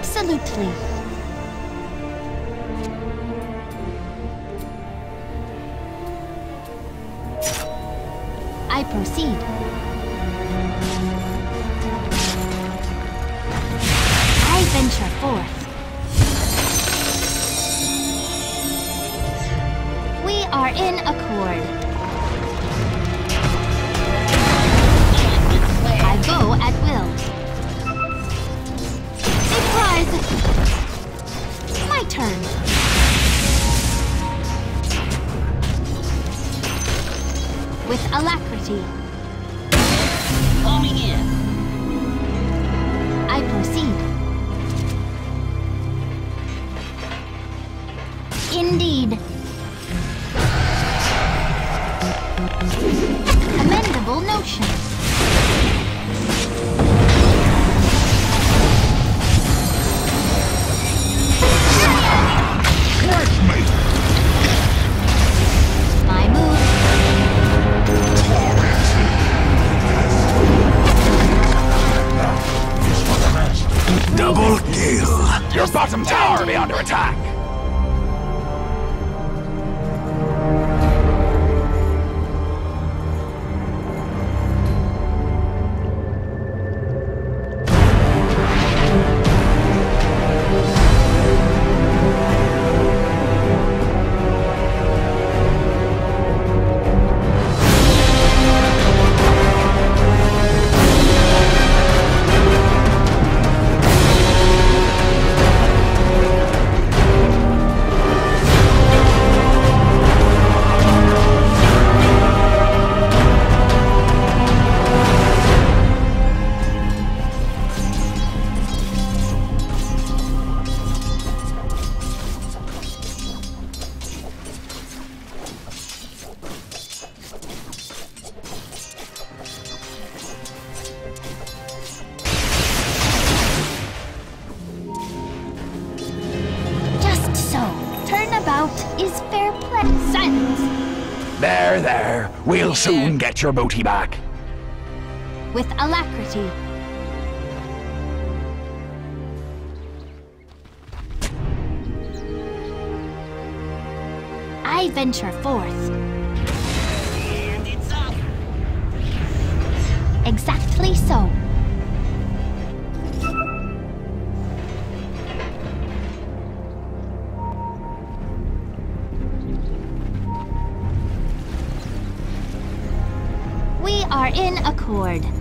Absolutely. I proceed. emotions. There, there. We'll soon get your booty back. With alacrity. I venture forth. Exactly so. cord.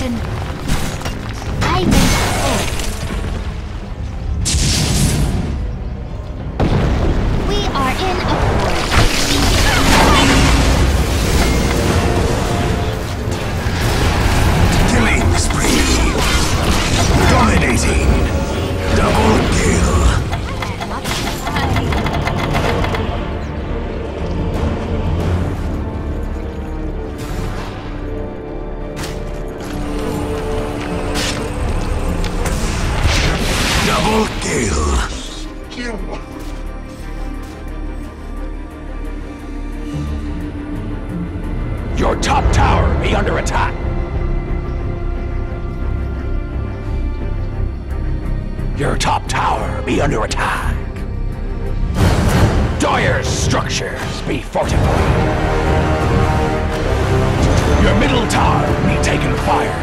destruction. I structures be fortified. Your middle tower be taken fire.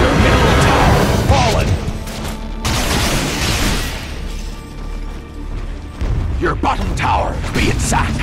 Your middle tower fallen. Your bottom tower be in sack.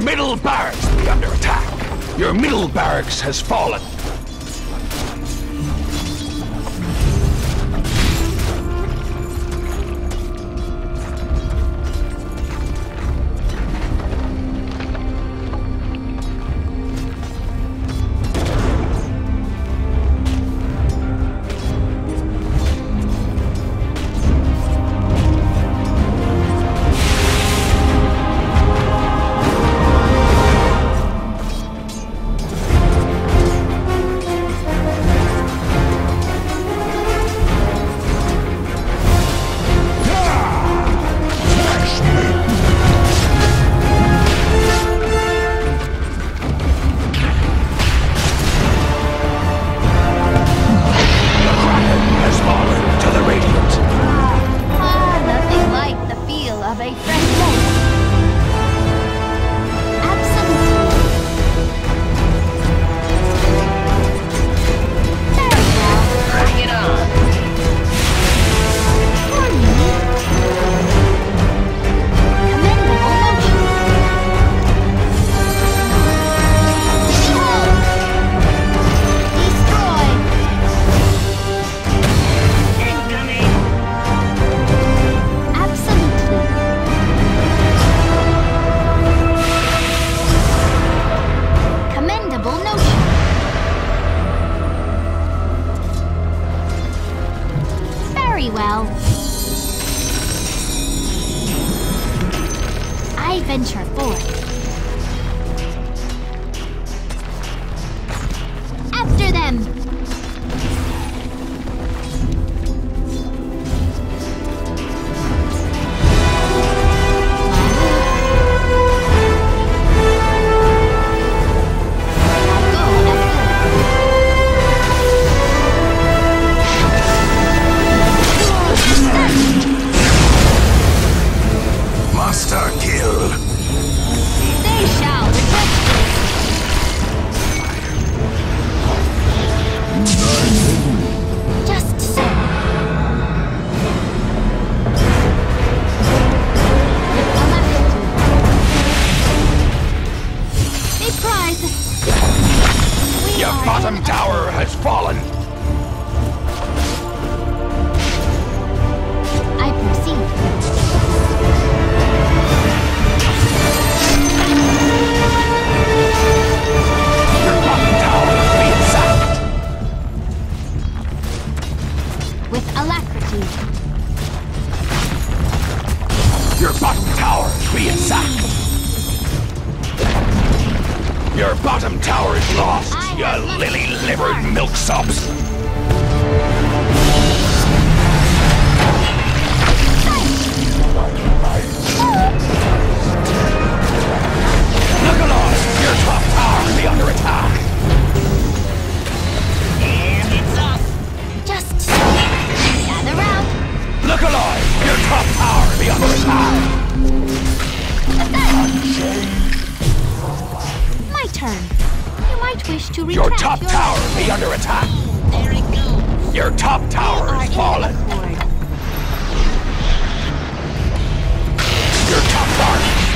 Your middle barracks will be under attack. Your middle barracks has fallen.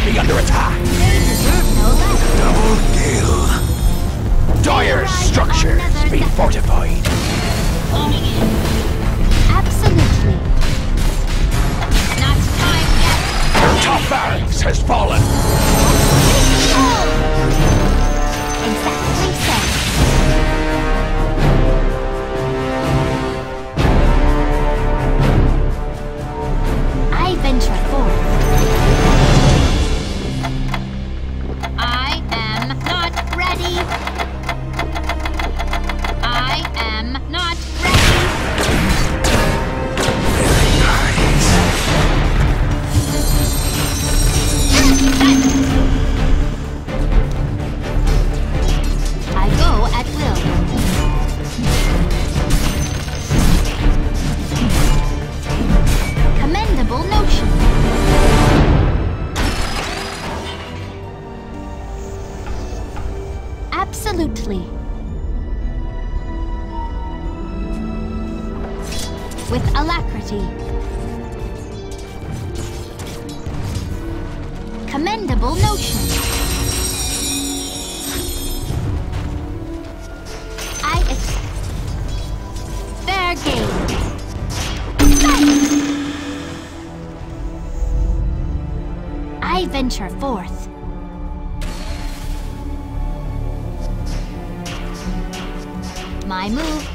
be under attack. Double kill. Dire structures be fortified. Absolutely. Not time yet. Top barracks has fallen. Oh. venture forth. My move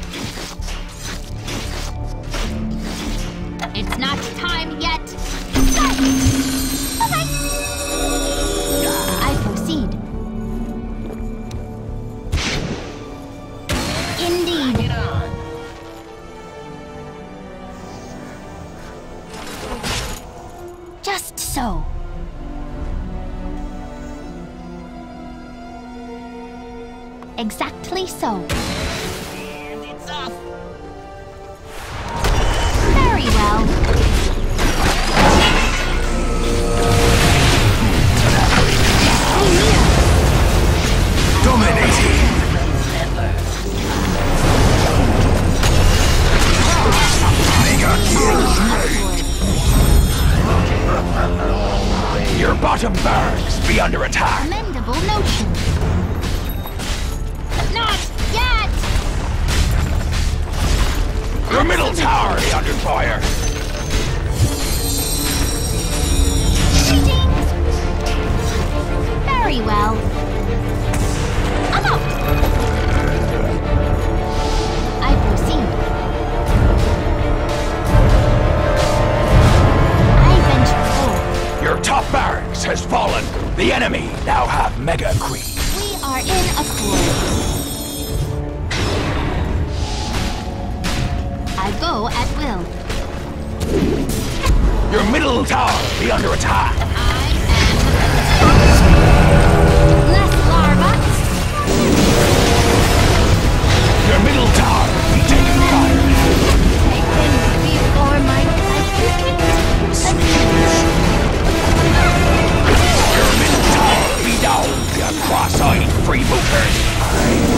so. will. Your middle tower be under attack. Less. Your middle tower. Before my Your middle tower be down, cross-eyed freebooters.